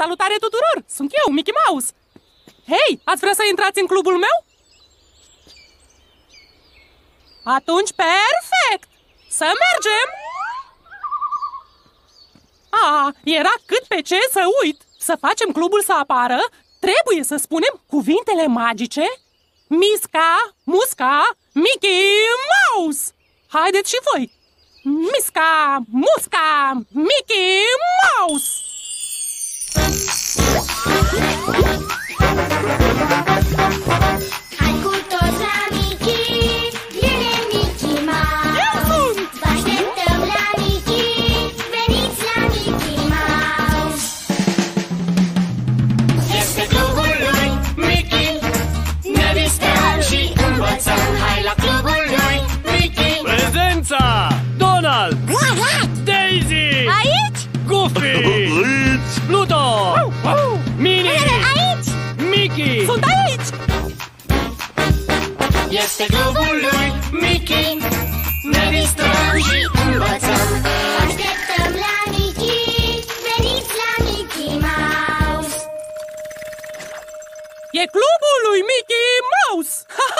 Salutare tuturor! Sunt eu, Mickey Mouse! Hei, ați vrea să intrați în clubul meu? Atunci, perfect! Să mergem! A, era cât pe ce să uit! Să facem clubul să apară, trebuie să spunem cuvintele magice Misca, Musca, Mickey Mouse! Haideți și voi! Misca, Musca, Mickey Mouse! Hai cu toți la Mickey, viene Mickey Mouse Eu sunt! Vă așteptăm la Mickey, veniți la Mickey Mouse Este clubul lui Mickey Ne distrăm și învățăm Hai la clubul lui Mickey Prezența! Donald! Daisy! Aici? Goofy! Pluto! Mickey! Sunt aici! Este clubul lui Mickey Ne distrăm și învățăm Vă așteptăm la Mickey, veniți la Mickey Mouse E clubul lui Mickey Mouse! Ha,